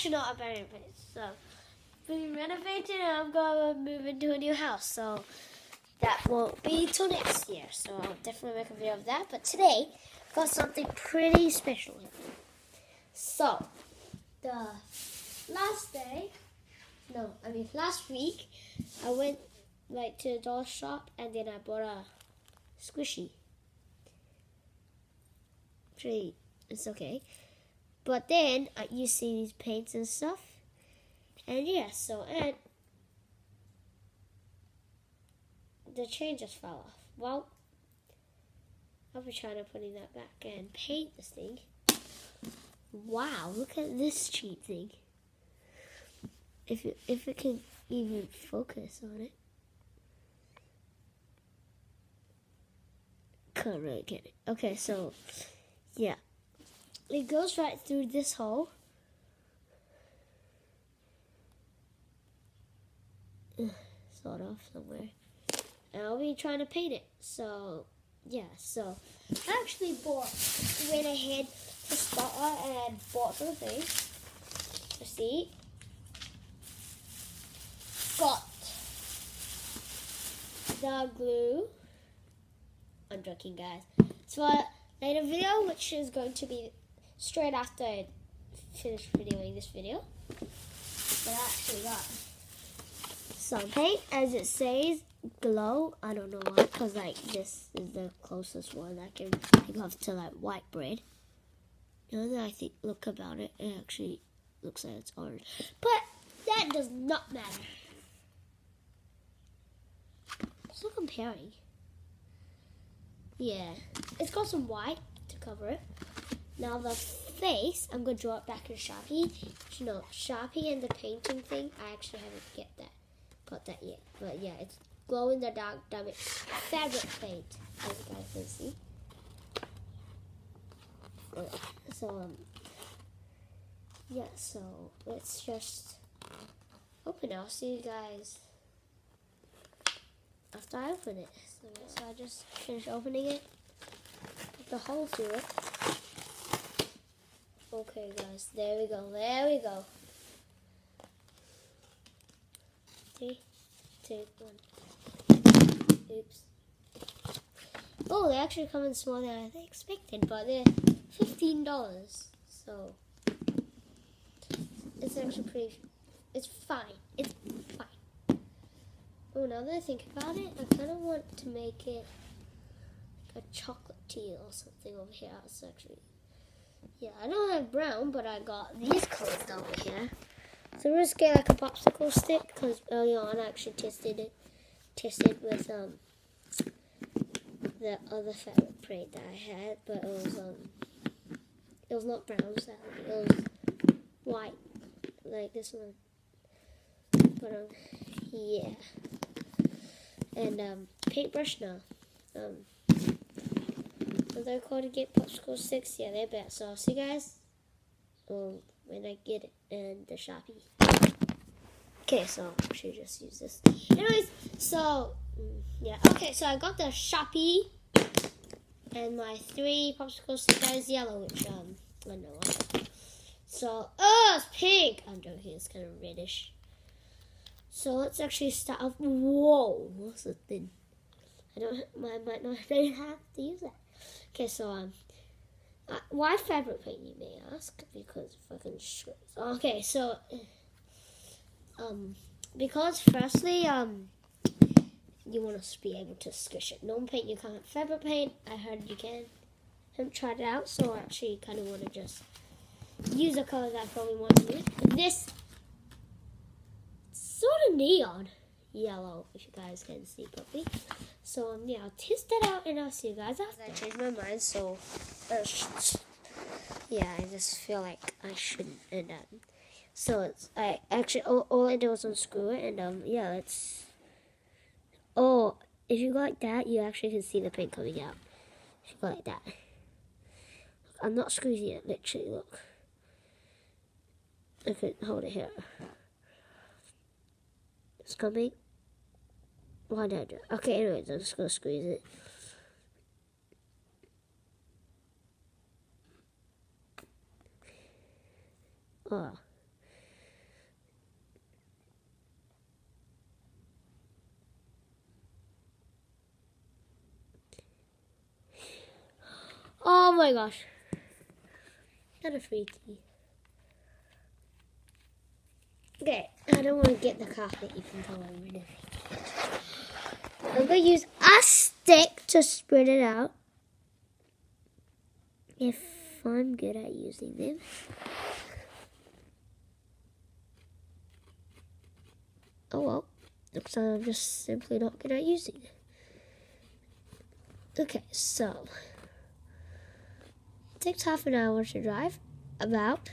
actually not abandoned place. So being renovated, and I'm gonna move into a new house. So that won't be till next year. So I'll definitely make a video of that. But today, I've got something pretty special. So the last day, no, I mean last week, I went like to the doll shop and then I bought a squishy. Pretty, it's okay. But then uh, you see these paints and stuff, and yeah, so and the chain just fell off. Well, I'll be trying to putting that back and paint this thing. Wow, look at this cheap thing. If it, if it can even focus on it. Can't really get it. Okay, so yeah. It goes right through this hole. Sort of somewhere. And I'll be trying to paint it. So yeah, so I actually bought went ahead to Starter and bought some things. See? Got the glue. I'm joking, guys. So I made a video which is going to be straight after I finish videoing this video. But I actually got some paint, as it says, glow. I don't know why, because like this is the closest one I can think of to like white bread. Now that I think look about it, it actually looks like it's orange. But that does not matter. Still comparing. Yeah, it's got some white to cover it. Now the face, I'm gonna draw it back in Sharpie. You know, Sharpie and the painting thing, I actually haven't get that, got that yet. But yeah, it's glow in the dark diamond fabric paint, as you guys can see. So um, yeah. So let's just open it. I'll see you guys after I open it. So, so I just finish opening it. Put the hole through it. Okay, guys. There we go. There we go. Three, two, one. Oops. Oh, they actually come in smaller than I expected, but they're fifteen dollars. So it's actually pretty. It's fine. It's fine. Oh, now that I think about it, I kind of want to make it a chocolate tea or something over here. It's actually, yeah, I don't have brown, but I got these colors over here. So we're just get like a popsicle stick because early on I actually tested it, tested with um the other fabric print that I had, but it was um it was not brown so it was white like this one. But um yeah. And um paintbrush now. Um are they called to get popsicle sticks? Yeah, they're bad. So I'll see you guys um, when I get it and the Sharpie. Okay, so I should just use this. Anyways, so mm, yeah, okay, so I got the Sharpie and my three popsicle stick is yellow, which um I know. So oh, it's pink. I'm joking. It's kind of reddish. So let's actually start off. Whoa, what's the thing? I don't. I might not have to use that. Okay, so um, uh, why fabric paint? You may ask because fucking shit. Okay, so um, because firstly um, you want to be able to squish it. Normal paint you can't. Fabric paint, I heard you can. I haven't tried it out, so I actually kind of want to just use a color that I probably want to use. This sort of neon yellow, if you guys can see properly. So um, yeah, I'll test that out and I'll see you guys after. I changed my mind, so uh, yeah, I just feel like I shouldn't. And um, so it's I actually all, all I did was unscrew it, and um, yeah, let's. Oh, if you go like that, you actually can see the paint coming out. If you go like that, I'm not squeezing it. Literally, look. I can hold it here. It's coming. Why did I Okay, anyways, I'm just gonna squeeze it. Oh. Oh my gosh. That is freaky. Okay, I don't want to get the carpet even though I'm really freaky. I'm going to use a stick to spread it out. If I'm good at using them. Oh well, looks like I'm just simply not good at using it. Okay, so it takes half an hour to drive, about.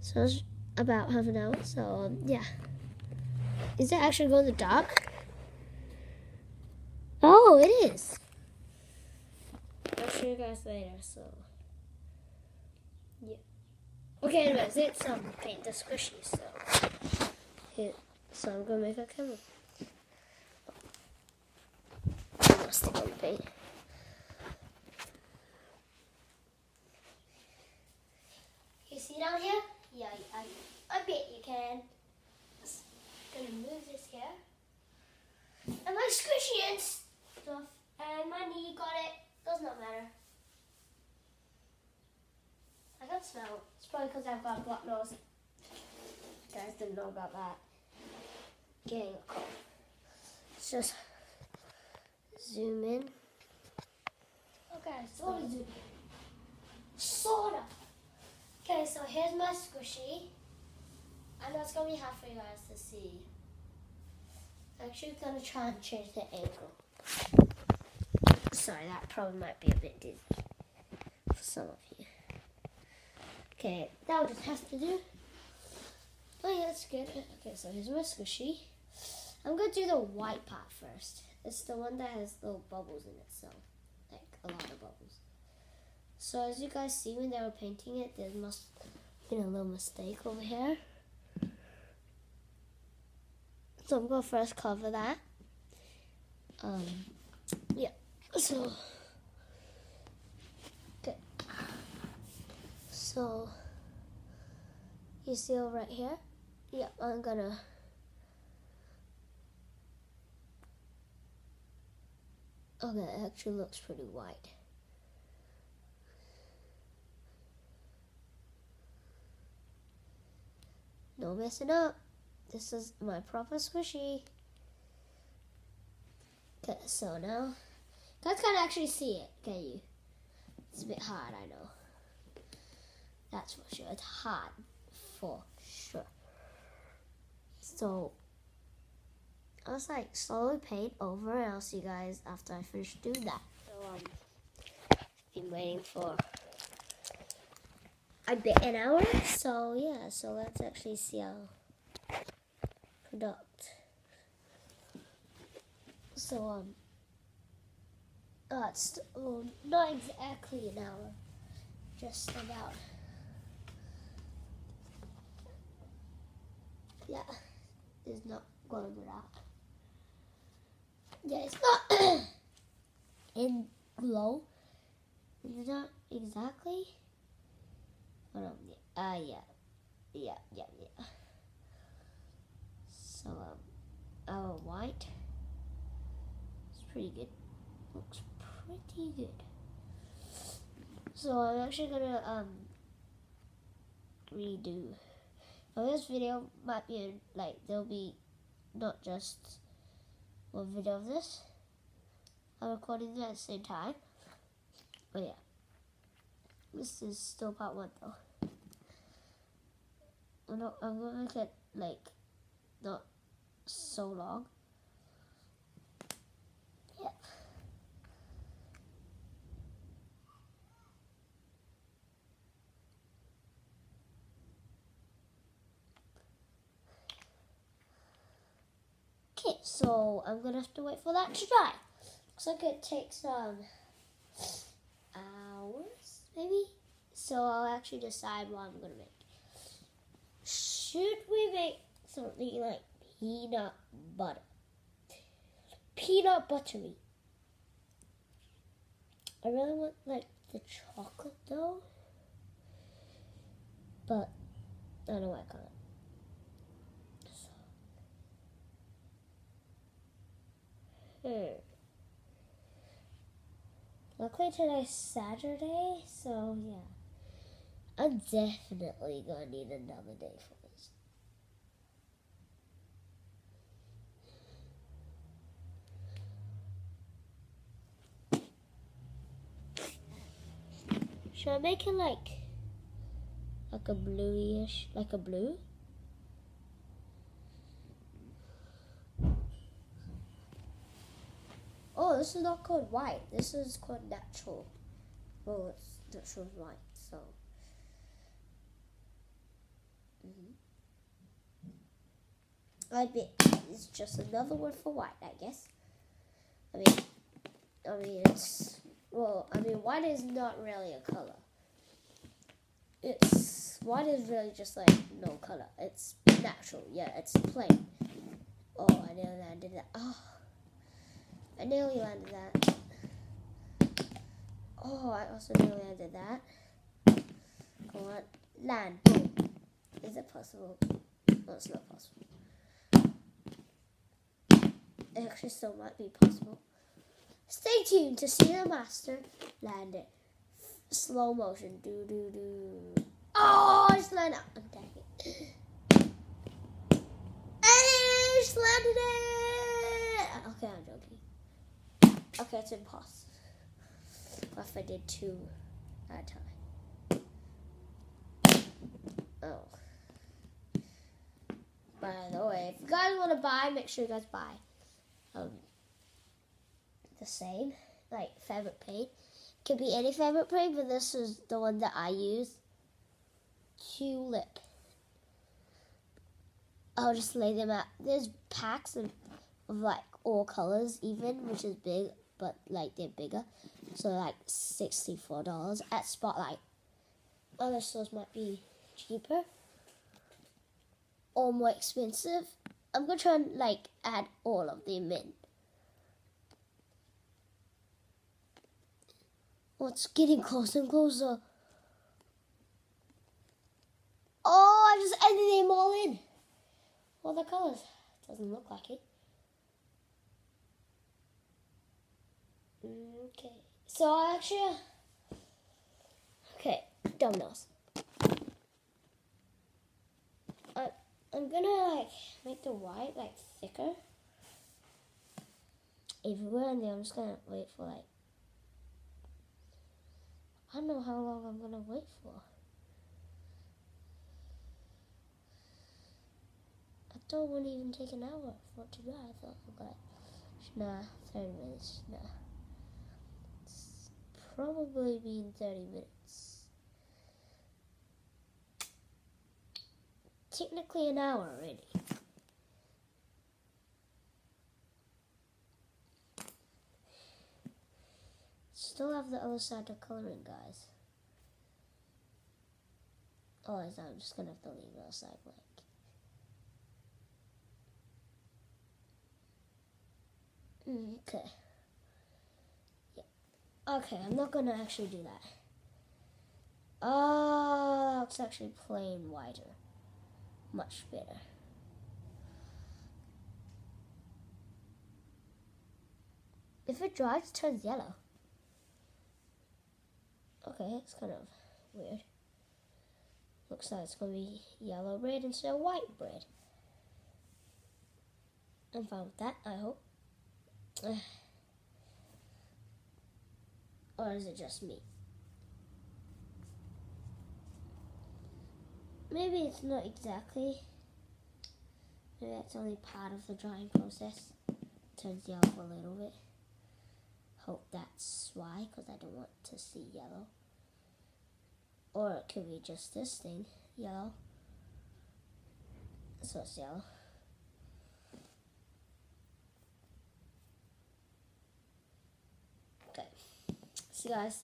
So it's about half an hour. So um, yeah, is it actually going to dark? It is. I'll show you guys later. So yeah. Okay, anyways, it's um paint the squishy. So so I'm gonna make a camera. I must stick on the paint. You see down here? Yeah, I, I bet you can. Just gonna move this here. And my squishy and stuff. And my knee got it. Does not matter. I can smell. It's probably because I've got a blocked nose. You guys didn't know about that. Getting a. Let's just zoom in. Okay, so zoom in. Sort of. Okay, so here's my squishy. I know it's gonna be hard for you guys to see. Actually gonna try and change the angle. Sorry, that probably might be a bit dizzy for some of you. Okay, that'll just have to do. Oh yeah, that's good. Okay, so here's my squishy. I'm gonna do the white part first. It's the one that has little bubbles in it, so like a lot of bubbles. So as you guys see when they were painting it, there must have been a little mistake over here. So I'm gonna first cover that. Um, yeah. So, okay. So, you see right here? Yeah, I'm gonna. Okay, it actually looks pretty white. No messing up. This is my proper squishy. Okay, so now, guys can't actually see it, can you? It's a bit hard, I know. That's for sure. It's hard for sure. So, I was like slowly paint over, and I'll see you guys after I finish doing that. So, um, been waiting for a bit an hour. So yeah, so let's actually see how product. So um, uh, well, not exactly an hour, just about. Yeah, it's not going good out. Yeah, it's not in glow. It's not exactly. Hold on. Uh, yeah. Yeah, yeah, yeah. So, um, our white is pretty good. Looks pretty good. So, I'm actually gonna, um, redo. Now, this video might be, like, there'll be not just one video of this. I'm recording it at the same time. But yeah. This is still part one though. I'm, not, I'm gonna make it like not so long. Yeah. Okay, so I'm gonna have to wait for that to dry. Looks like it takes um hours, maybe. So I'll actually decide what I'm gonna make. Should we make something like peanut butter? Peanut buttery. I really want like the chocolate though, but I don't know what I can't. Hmm. Luckily today's Saturday, so yeah. I'm definitely gonna need another day for this. Should I make it like like a bluish, like a blue? Oh, this is not called white. This is called natural. Well, it's natural white, so. Mm-hmm. I bet it's just another word for white, I guess. I mean, I mean it's well, I mean white is not really a color. It's white is really just like no color. It's natural. Yeah, it's plain. Oh, I nearly landed that. Oh. I nearly landed that. Oh, I also nearly landed that. Come on, land. Is it possible? No, it's not possible. It actually still might be possible. Stay tuned to see the master land it. Slow motion. Do do do. Oh, I just landed. I'm tagging. I just landed it. Okay, I'm joking. It's impossible. What if I did two at a time? Oh. By the way, if you guys want to buy, make sure you guys buy um, the same, like fabric paint. Could be any fabric paint, but this is the one that I use. Tulip. I'll just lay them out. There's packs of, of like all colors, even, which is big but like they're bigger. So like sixty-four dollars at Spotlight. Other stores might be cheaper or more expensive. I'm gonna try and like add all of them in. Oh, it's getting closer and closer. Oh, I just added them all in. All the colors. Doesn't look like it. Mm, okay. So I actually, okay, dominoes. I, I'm gonna like make the white like thicker everywhere, and then I'm just gonna wait for like I don't know how long I'm gonna wait for. I thought it wouldn't even take an hour for it to dry. I thought, like, nah, 30 minutes, nah probably be in 30 minutes. Technically an hour already. Still have the other side to coloring, guys. Oh, I'm just gonna have to leave the other side blank. Mm, okay. Okay, I'm not gonna actually do that. Oh, it's actually plain wider. Much better. If it dries, it turns yellow. Okay, it's kind of weird. Looks like it's going to be yellow bread instead of white bread. I'm fine with that, I hope. Or is it just me? Maybe it's not exactly. Maybe that's only part of the drying process. Turns yellow a little bit. Hope that's why, because I don't want to see yellow. Or it could be just this thing, yellow. So it's yellow. See guys.